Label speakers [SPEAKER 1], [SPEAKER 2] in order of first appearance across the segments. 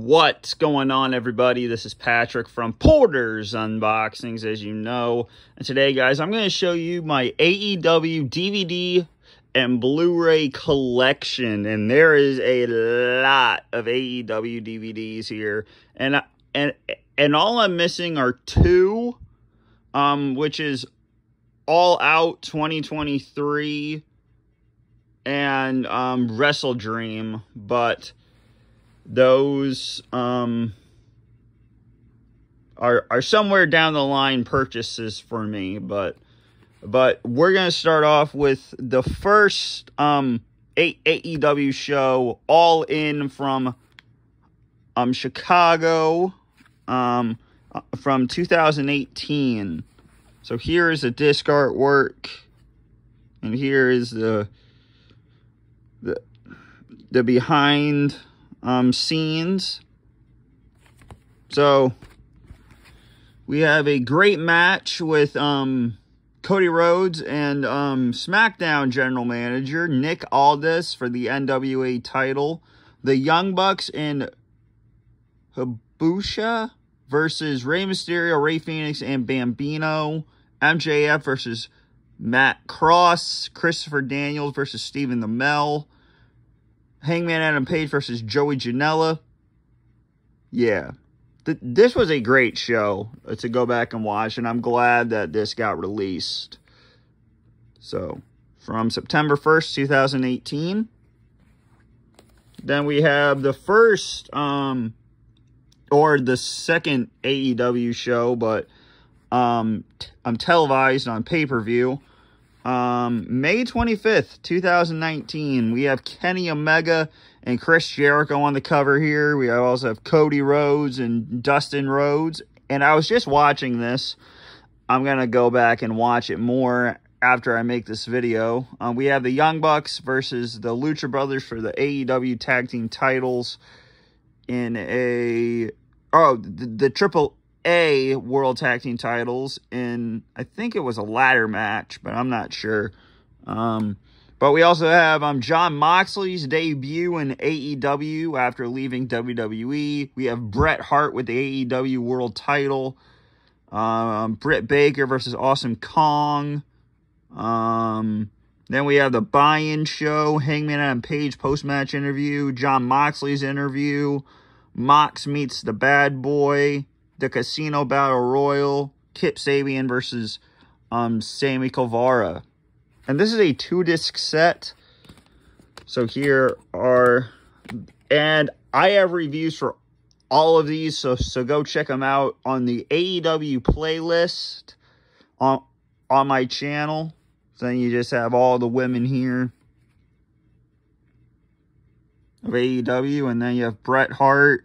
[SPEAKER 1] What's going on, everybody? This is Patrick from Porter's Unboxings, as you know. And today, guys, I'm going to show you my AEW DVD and Blu-ray collection. And there is a lot of AEW DVDs here. And and and all I'm missing are two, um, which is All Out 2023 and um, Wrestle Dream. But those um, are are somewhere down the line purchases for me, but but we're gonna start off with the first um AEW show, all in from um Chicago, um from 2018. So here is the disc artwork, and here is the the the behind um, scenes. So we have a great match with um, Cody Rhodes and um, SmackDown General Manager Nick Aldis for the NWA title. The Young Bucks and Ibushi versus Rey Mysterio, Rey Fenix, and Bambino. MJF versus Matt Cross. Christopher Daniels versus Stephen Amell. Hangman Adam Page versus Joey Janela. Yeah. Th this was a great show to go back and watch, and I'm glad that this got released. So, from September 1st, 2018. Then we have the first, um, or the second AEW show, but um, I'm televised on pay-per-view. Um, May 25th, 2019, we have Kenny Omega and Chris Jericho on the cover here. We also have Cody Rhodes and Dustin Rhodes. And I was just watching this. I'm going to go back and watch it more after I make this video. Um, we have the Young Bucks versus the Lucha Brothers for the AEW Tag Team titles in a... Oh, the, the Triple a World Tag Team titles in, I think it was a ladder match, but I'm not sure. Um, but we also have um, Jon Moxley's debut in AEW after leaving WWE. We have Bret Hart with the AEW World title. Um, Britt Baker versus Awesome Kong. Um, then we have the buy-in show, Hangman Adam Page post-match interview, Jon Moxley's interview, Mox meets the bad boy, the Casino Battle Royal, Kip Sabian versus um, Sammy Guevara. And this is a two-disc set. So here are, and I have reviews for all of these, so so go check them out on the AEW playlist on on my channel. So then you just have all the women here of AEW, and then you have Bret Hart,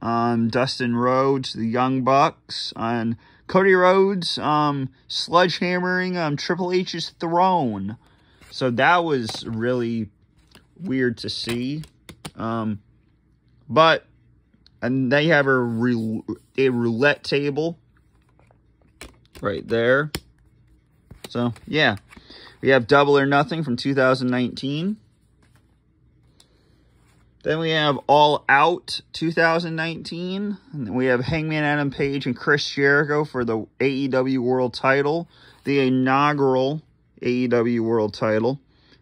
[SPEAKER 1] um, Dustin Rhodes, the Young Bucks, on Cody Rhodes, um, sledgehammering um, Triple H's throne. So that was really weird to see. Um, but, and they have a, a roulette table right there. So, yeah. We have Double or Nothing from 2019. Then we have All Out 2019. And we have Hangman Adam Page and Chris Jericho for the AEW World title. The inaugural AEW World title.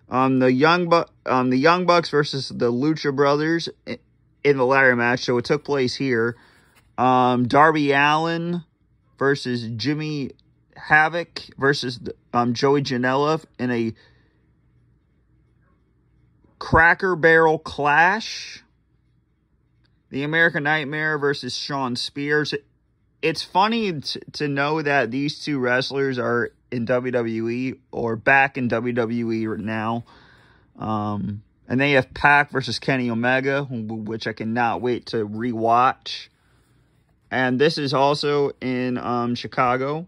[SPEAKER 1] Um, the Young Bu um, the Young Bucks versus the Lucha Brothers in the ladder match. So it took place here. Um, Darby Allin versus Jimmy Havoc versus um, Joey Janela in a Cracker Barrel Clash. The American Nightmare versus Shawn Spears. It's funny to know that these two wrestlers are in WWE or back in WWE right now. Um, and they have Pac versus Kenny Omega, which I cannot wait to rewatch. And this is also in um, Chicago.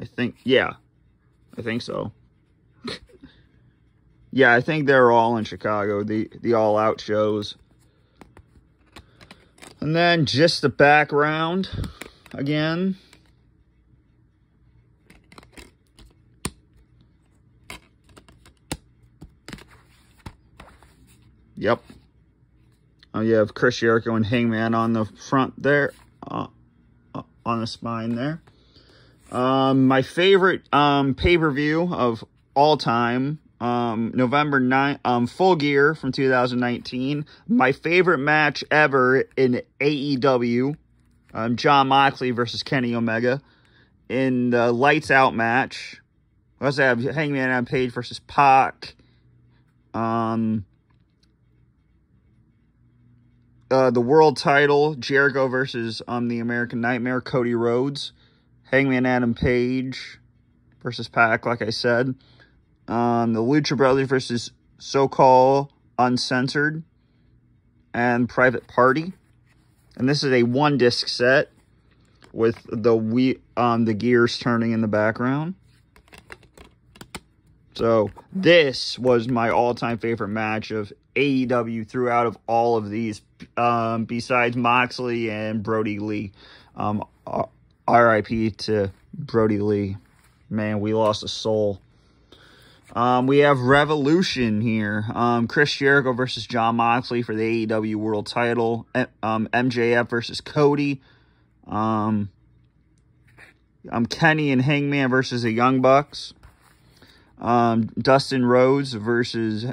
[SPEAKER 1] I think, yeah, I think so. Yeah, I think they're all in Chicago, the, the all-out shows. And then just the background again. Yep. Oh, you have Chris Jericho and Hangman on the front there, uh, uh on the spine there. Um, my favorite um, pay-per-view of all time, um, November 9th, um, Full Gear from 2019. My favorite match ever in AEW, um, Jon Moxley versus Kenny Omega. In the Lights Out match, we also have Hangman Adam Page versus Pac. Um, uh, the world title, Jericho versus um, the American Nightmare, Cody Rhodes. Hangman Adam Page versus Pac, like I said. Um, the Lucha Brothers versus SoCal Uncensored and Private Party. And this is a one disc set with the we um the gears turning in the background. So this was my all-time favorite match of AEW throughout of all of these, um, besides Moxley and Brodie Lee. Um, RIP to Brodie Lee. Man, we lost a soul. Um, we have Revolution here. Um, Chris Jericho versus Jon Moxley for the AEW World Title. Um, MJF versus Cody. Um, um, Kenny and Hangman versus the Young Bucks. Um, Dustin Rhodes versus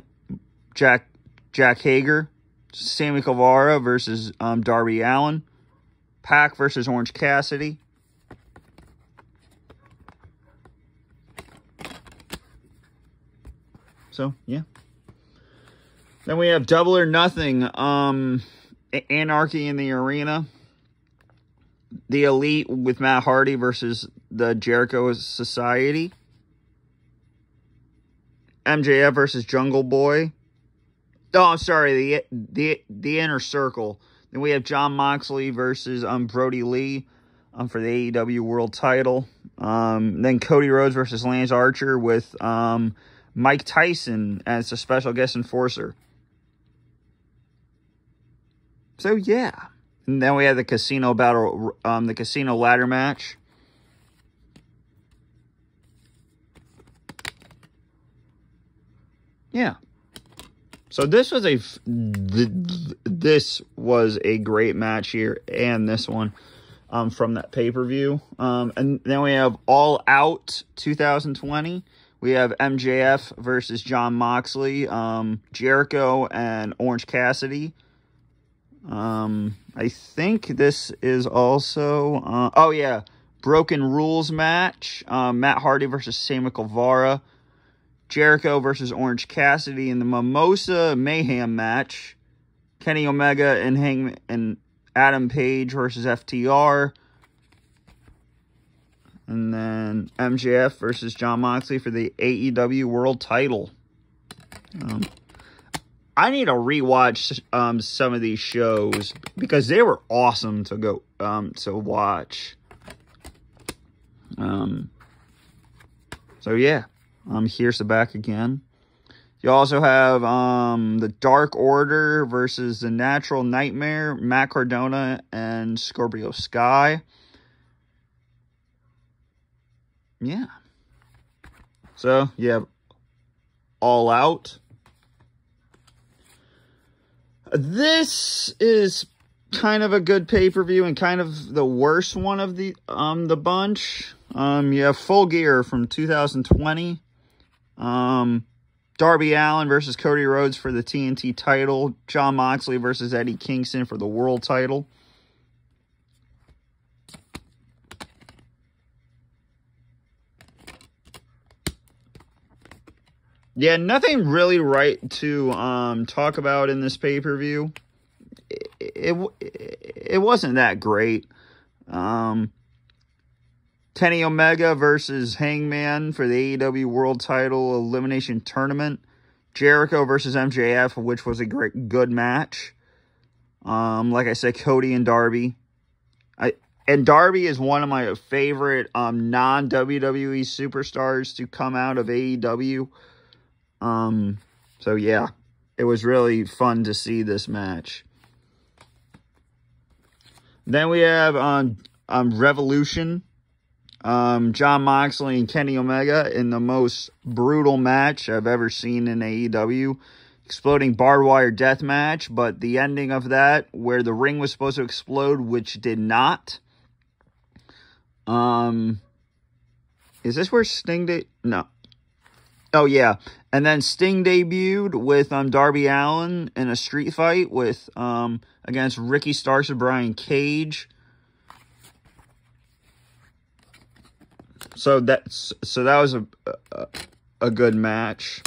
[SPEAKER 1] Jack Jake Hager. Sammy Guevara versus um, Darby Allin. Pac versus Orange Cassidy. So, yeah. Then we have Double or Nothing. Um, Anarchy in the Arena. The Elite with Matt Hardy versus the Jericho Society. MJF versus Jungle Boy. Oh, I'm sorry, the the the Inner Circle. Then we have Jon Moxley versus um Brodie Lee um for the AEW World Title. Um, then Cody Rhodes versus Lance Archer with um Mike Tyson as a special guest enforcer. So yeah. And then we have the casino battle, um, the casino ladder match. Yeah. So this was a this was a great match here, and this one um, from that pay per view. Um, and then we have All Out 2020. We have MJF versus Jon Moxley, um, Jericho, and Orange Cassidy. Um, I think this is also, uh, oh yeah, Broken Rules match. Um, Matt Hardy versus Sammy Guevara. Jericho versus Orange Cassidy in the Mimosa Mayhem match. Kenny Omega and Hang and Adam Page versus FTR. And then MJF versus Jon Moxley for the AEW World Title. Um, I need to rewatch um, some of these shows because they were awesome to go um, to watch. Um, so yeah, um, here's the back again. You also have um, the Dark Order versus the Natural Nightmare, Matt Cardona and Scorpio Sky. Yeah. So you have All Out. This is kind of a good pay-per-view and kind of the worst one of the um the bunch. Um you have Full Gear from 2020. Um Darby Allin versus Cody Rhodes for the TNT title. Jon Moxley versus Eddie Kingston for the world title. Yeah, nothing really right to um, talk about in this pay-per-view. It, it, it wasn't that great. Um, Kenny Omega versus Hangman for the AEW World Title Elimination Tournament. Jericho versus MJF, which was a great good match. Um, like I said, Cody and Darby. I and Darby is one of my favorite um, non WWE superstars to come out of AEW. Um, so yeah, it was really fun to see this match. Then we have on um, um, Revolution, um, John Moxley and Kenny Omega in the most brutal match I've ever seen in AEW. exploding barbed wire death match, but the ending of that, where the ring was supposed to explode, which did not. Um, is this where Sting did? No. Oh yeah, and then Sting debuted with um Darby Allin in a street fight with um against Ricky Starks and Brian Cage. So that's so that was a a, a good match.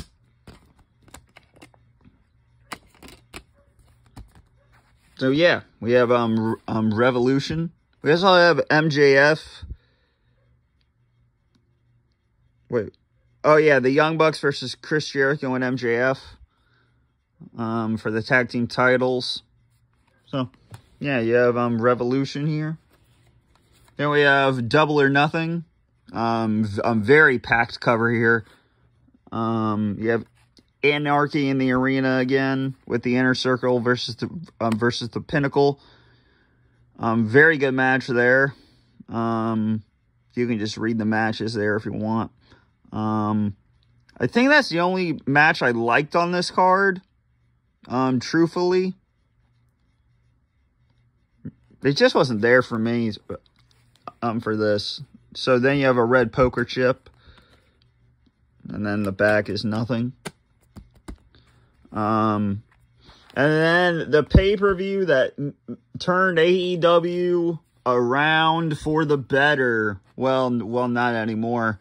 [SPEAKER 1] So yeah, we have um um Revolution. We also have MJF. Wait. Oh yeah, the Young Bucks versus Chris Jericho and MJF. Um for the tag team titles. So yeah, you have um Revolution here. Then we have Double or Nothing. Um, a very packed cover here. Um, you have Anarchy in the arena again with the Inner Circle versus the um, versus the Pinnacle. Um, very good match there. Um, you can just read the matches there if you want. Um, I think that's the only match I liked on this card. Um, truthfully, it just wasn't there for me. Um, for this. So then you have a red poker chip. And then the back is nothing. Um, and then the pay-per-view that turned AEW around for the better. Well, well, not anymore.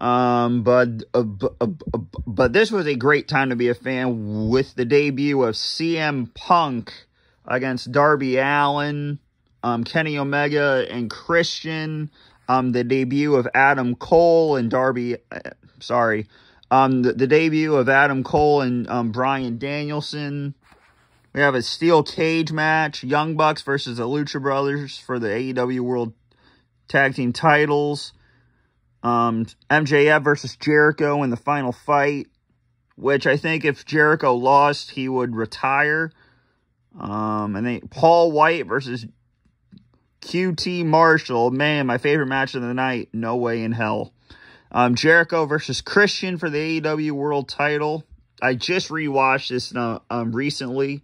[SPEAKER 1] Um, but, uh, uh, uh, but this was a great time to be a fan with the debut of CM Punk against Darby Allin, um, Kenny Omega and Christian um, the debut of Adam Cole and Darby, uh, sorry, um, the, the, debut of Adam Cole and um, Bryan Danielson. We have a steel cage match, Young Bucks versus the Lucha Brothers for the AEW World Tag Team titles. Um, MJF versus Jericho in the final fight, which I think if Jericho lost, he would retire. Um, and then Paul White versus QT Marshall, man, my favorite match of the night. No way in hell. Um, Jericho versus Christian for the AEW World Title. I just rewatched this uh, um, recently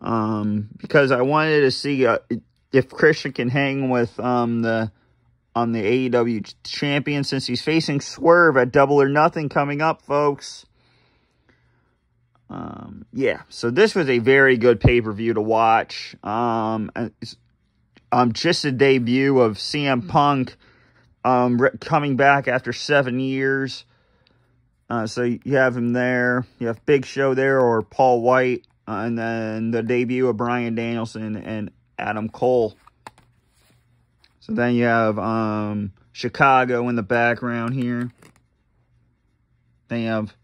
[SPEAKER 1] um, because I wanted to see uh, if Christian can hang with um, the on the AEW champion since he's facing Swerve at Double or Nothing coming up, folks. Um, yeah, so this was a very good pay-per-view to watch. Um, um, just a debut of CM Punk um, coming back after seven years. Uh, so you have him there. You have Big Show there or Paul White. Uh, and then the debut of Bryan Danielson and Adam Cole. So then you have um, Chicago in the background here. Then you have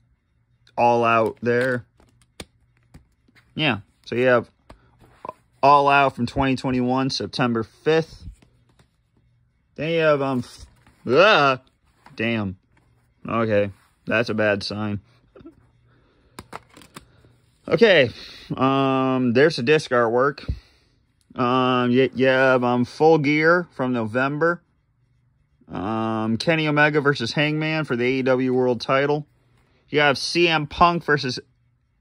[SPEAKER 1] All Out there. Yeah. So you have all Out from 2021, September 5th. Then you have, um, ah, damn. Okay, that's a bad sign. Okay, um, there's the disc artwork. Um, you, you have, um, Full Gear from November. Um, Kenny Omega versus Hangman for the AEW World title. You have CM Punk versus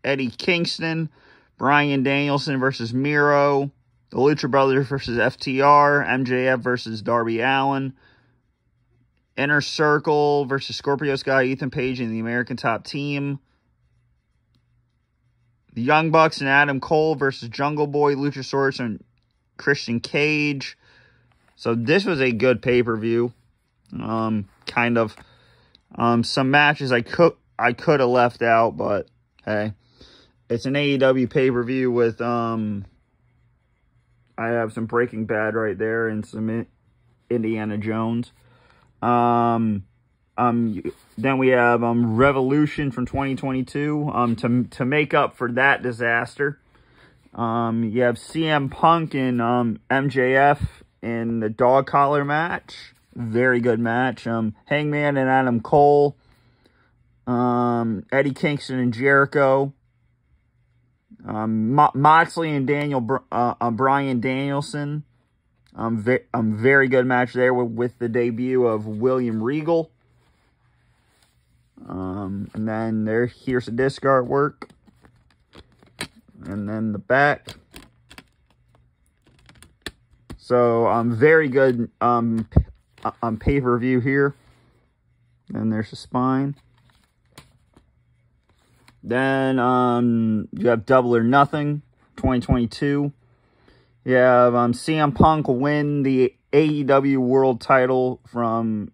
[SPEAKER 1] Eddie Kingston. Bryan Danielson versus Miro. The Lucha Brothers versus FTR. MJF versus Darby Allin. Inner Circle versus Scorpio Sky, Ethan Page, and the American Top Team. The Young Bucks and Adam Cole versus Jungle Boy, Luchasaurus, and Christian Cage. So this was a good pay-per-view. Um, kind of. Um, some matches I could I could have left out, but hey. It's an AEW pay-per-view with, um, I have some Breaking Bad right there and some Indiana Jones. Um, um, then we have, um, Revolution from 2022, um, to, to make up for that disaster. Um, you have CM Punk and, um, MJF in the dog collar match. Very good match. Um, Hangman and Adam Cole. Um, Eddie Kingston and Jericho. Um, Mo Moxley and Daniel uh, uh, Bryan Danielson. Um, ve um, very good match there with, with the debut of William Regal. Um, and then there, here's the disc artwork. And then the back. So, um, very good, um, on pay-per-view here. Then there's the spine. Then, um, you have Double or Nothing, 2022. You have, um, CM Punk win the AEW World title from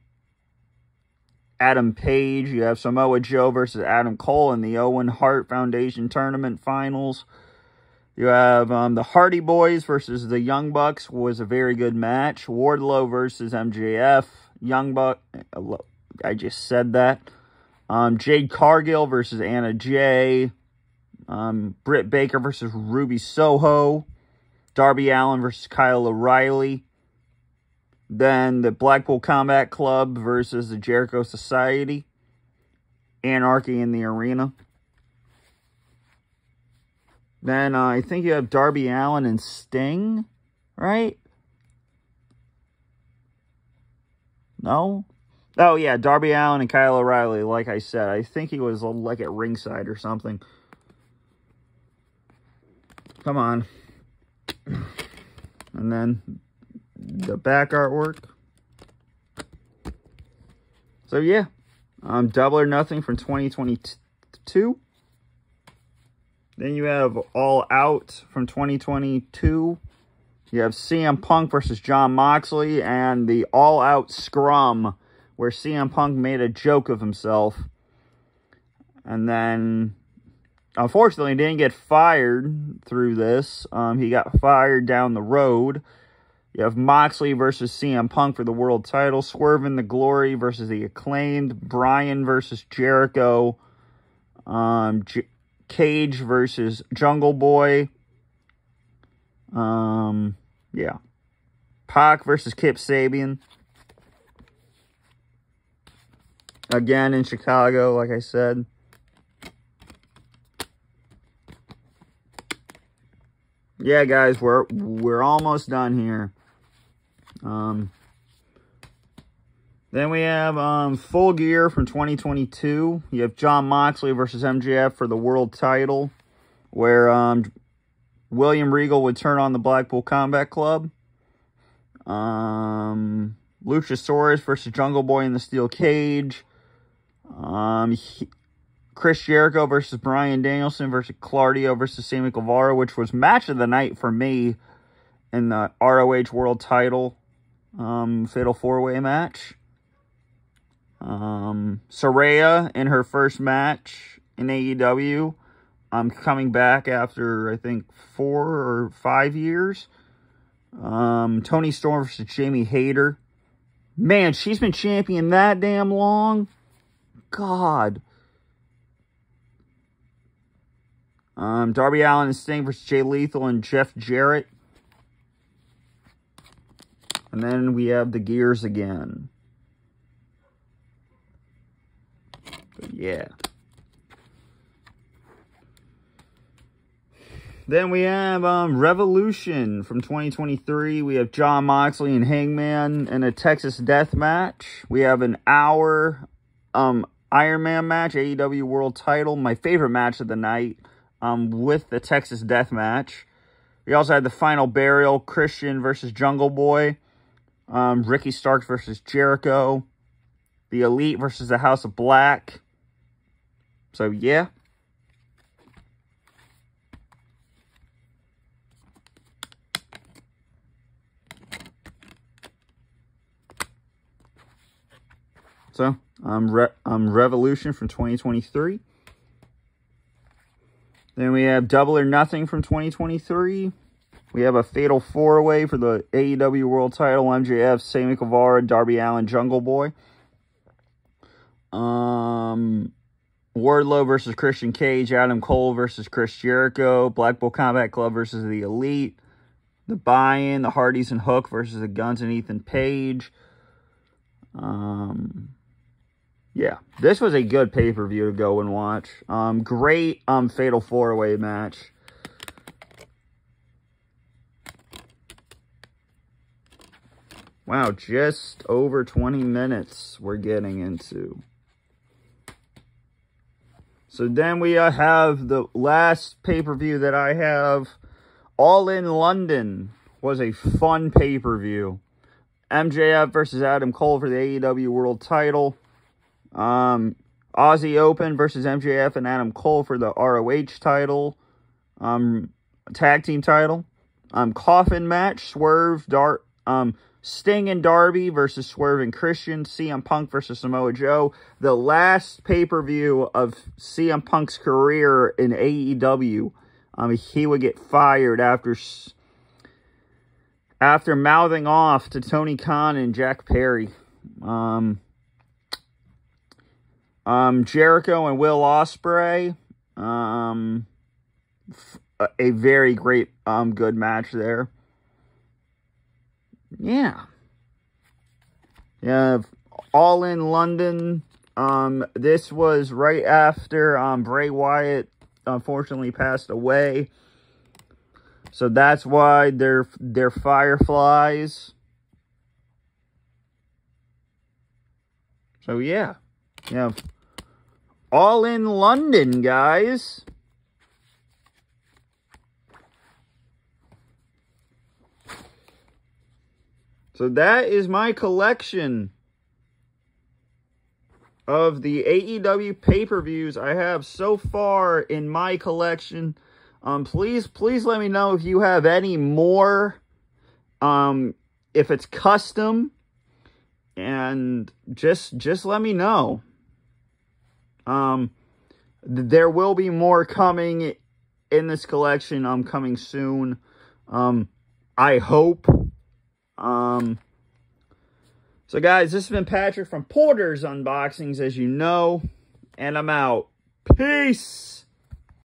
[SPEAKER 1] Adam Page. You have Samoa Joe versus Adam Cole in the Owen Hart Foundation Tournament Finals. You have um, the Hardy Boys versus the Young Bucks was a very good match. Wardlow versus MJF. Young Buck, I just said that. Um, Jade Cargill versus Anna Jay. Um, Britt Baker versus Ruby Soho. Darby Allin versus Kyle O'Reilly. Then the Blackpool Combat Club versus the Jericho Society. Anarchy in the Arena. Then uh, I think you have Darby Allin and Sting, right? No? Oh, yeah, Darby Allin and Kyle O'Reilly, like I said. I think he was like at ringside or something. Come on. And then the back artwork. So yeah, um, Double or Nothing from 2022. Then you have All Out from 2022. You have CM Punk versus Jon Moxley and the All Out Scrum where CM Punk made a joke of himself. And then, unfortunately, didn't get fired through this. Um, he got fired down the road. You have Moxley versus CM Punk for the world title. Swerve in the Glory versus the Acclaimed. Bryan versus Jericho. Um, J Cage versus Jungle Boy. Um, yeah. Pac versus Kip Sabian. Again in Chicago, like I said. Yeah, guys, we're we're almost done here. Um, then we have um, Full Gear from 2022. You have Jon Moxley versus MJF for the world title, where um, William Regal would turn on the Blackpool Combat Club. Um, Luchasaurus versus Jungle Boy in the Steel Cage. Um, he, Chris Jericho versus Bryan Danielson versus Claudio versus Sammy Guevara, which was match of the night for me in the ROH World Title um, Fatal Four Way match. Um, Saraya in her first match in AEW. I'm coming back after I think four or five years. Um, Toni Storm versus Jamie Hayter. Man, she's been champion that damn long. God. Um, Darby Allin and Sting versus Jay Lethal and Jeff Jarrett. And then we have the gears again. But yeah. Then we have um, Revolution from 2023. We have Jon Moxley and Hangman in a Texas Death Match. We have an hour um, Iron Man match, AEW World Title. My favorite match of the night um, with the Texas Death Match. We also had the Final Burial, Christian versus Jungle Boy. Um, Ricky Starks versus Jericho. The Elite versus the House of Black. So, yeah. So, um, Re um, Revolution from 2023. Then we have Double or Nothing from 2023. We have a fatal four-way for the AEW World Title, MJF, Sammy Guevara, Darby Allin, Jungle Boy. Um, Wardlow versus Christian Cage, Adam Cole versus Chris Jericho, Blackpool Combat Club versus the Elite, the Buy-In, the Hardys and Hook versus the Guns and Ethan Page. Um, yeah, this was a good pay-per-view to go and watch. Um, great um fatal four-way match. Wow, just over 20 minutes we're getting into. So then we uh, have the last pay-per-view that I have. All in London was a fun pay-per-view. MJF versus Adam Cole for the AEW World Title. Um, Aussie Open versus MJF and Adam Cole for the ROH title. Um, tag team title. Um, coffin match. Swerve, Dart, um, Sting and Darby versus Swerve and Christian. CM Punk versus Samoa Joe. The last pay-per-view of CM Punk's career in AEW. Um, he would get fired after after mouthing off to Tony Khan and Jack Perry. Um, um, Jericho and Will Ospreay. Um, a very great, um, good match there. Yeah. Yeah. All in London. Um, this was right after, um, Bray Wyatt unfortunately passed away. So that's why they're, they're fireflies. So yeah. Yeah. All in London, guys. So that is my collection of the AEW pay-per-views I have so far in my collection. Um, please, please let me know if you have any more. Um, if it's custom, and just just let me know. Um, there will be more coming in this collection. I'm um, coming soon. Um, I hope. Um, so guys, this has been Patrick from Porter's Unboxings, as you know, and I'm out. Peace.